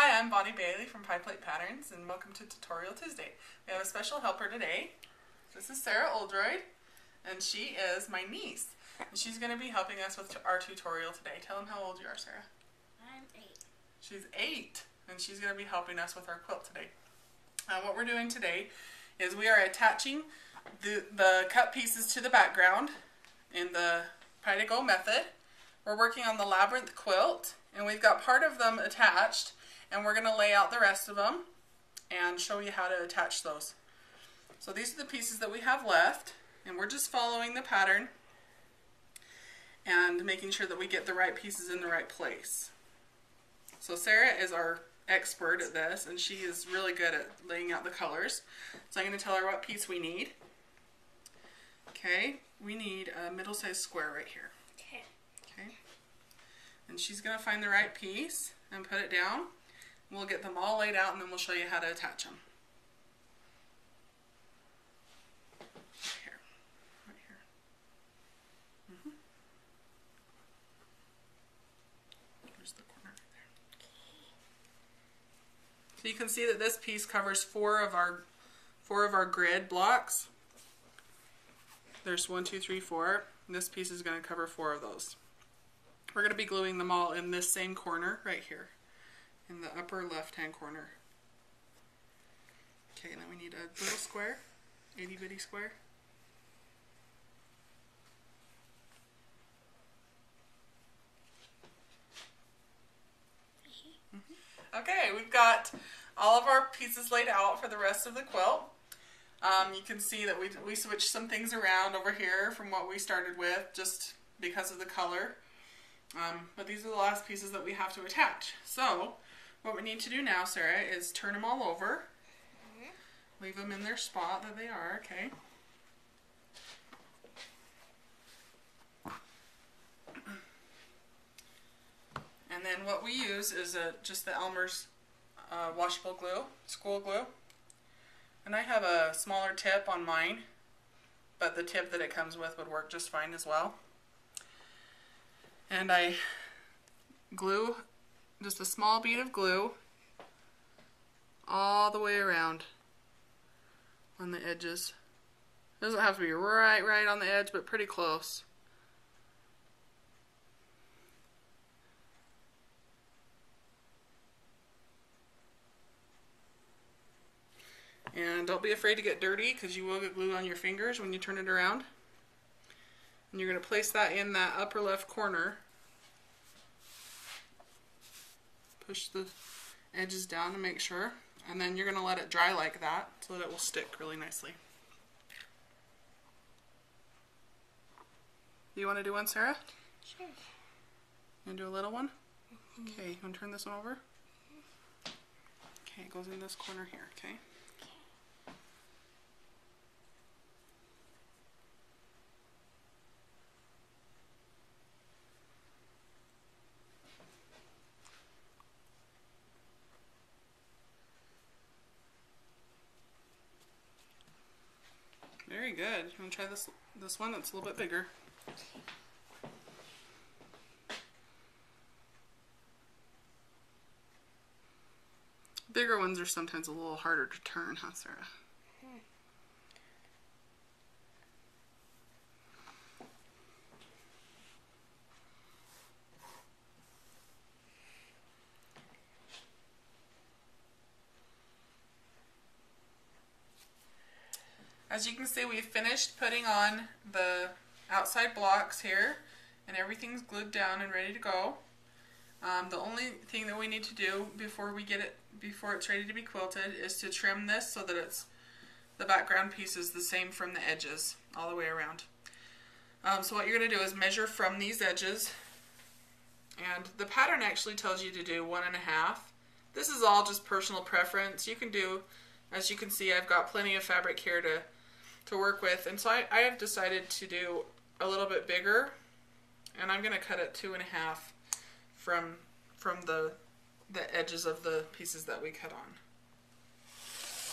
Hi, I'm Bonnie Bailey from Pie Plate Patterns and welcome to Tutorial Tuesday. We have a special helper today. This is Sarah Oldroyd and she is my niece. And she's going to be helping us with our tutorial today. Tell them how old you are, Sarah. I'm eight. She's eight and she's going to be helping us with our quilt today. Uh, what we're doing today is we are attaching the, the cut pieces to the background in the Pie to Go method. We're working on the labyrinth quilt and we've got part of them attached and we're going to lay out the rest of them and show you how to attach those. So these are the pieces that we have left and we're just following the pattern and making sure that we get the right pieces in the right place. So Sarah is our expert at this and she is really good at laying out the colors. So I'm going to tell her what piece we need. Okay, we need a middle-sized square right here. Okay. Okay, and she's going to find the right piece and put it down. We'll get them all laid out and then we'll show you how to attach them. Here. Right here. Mhm. The corner right. So you can see that this piece covers four of our four of our grid blocks. There's one, two, three, four. This piece is going to cover four of those. We're going to be gluing them all in this same corner right here in the upper left hand corner. Okay, then we need a little square, itty bitty square. Mm-hmm. Okay, we've got all of our pieces laid out for the rest of the quilt. Um, you can see that we, we switched some things around over here from what we started with just because of the color. Um, but these are the last pieces that we have to attach. So, what we need to do now, Sarah, is turn them all over. Leave them in their spot that they are, okay? And then what we use is a, just the Elmer's uh, washable glue, school glue. And I have a smaller tip on mine, but the tip that it comes with would work just fine as well. And I glue just a small bead of glue all the way around on the edges. It Doesn't have to be right right on the edge, but pretty close. And don't be afraid to get dirty because you will get glue on your fingers when you turn it around. And you're going to place that in that upper left corner. Push the edges down to make sure. And then you're going to let it dry like that so that it will stick really nicely. You want to do one, Sarah? Sure. You want to do a little one? Mm-hmm. Okay, you want to turn this one over? Okay, it goes in this corner here, okay? Very good. Want to try this this one that's a little bit bigger? Bigger ones are sometimes a little harder to turn, huh, Sarah? As you can see, we've finished putting on the outside blocks here and everything's glued down and ready to go. Um, the only thing that we need to do before we get it, before it's ready to be quilted is to trim this so that it's, the background piece is the same from the edges all the way around. Um, so what you're going to do is measure from these edges and the pattern actually tells you to do one and a half. This is all just personal preference. You can do, as you can see, I've got plenty of fabric here to to work with. And so I, I have decided to do a little bit bigger and I'm going to cut it two and a half from from the the edges of the pieces that we cut on.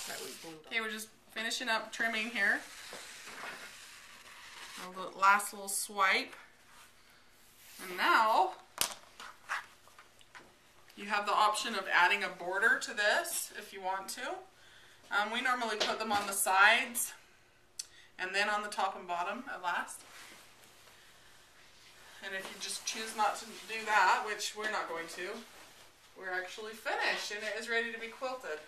That we glued on. Okay, we're just finishing up trimming here. A little, last little swipe. And now you have have the option of adding a border to this if you want to. Um, we normally put them on the sides and then on the top and bottom at last. And if you just choose not to do that, which we're not going to, we're actually finished and it is ready to be quilted.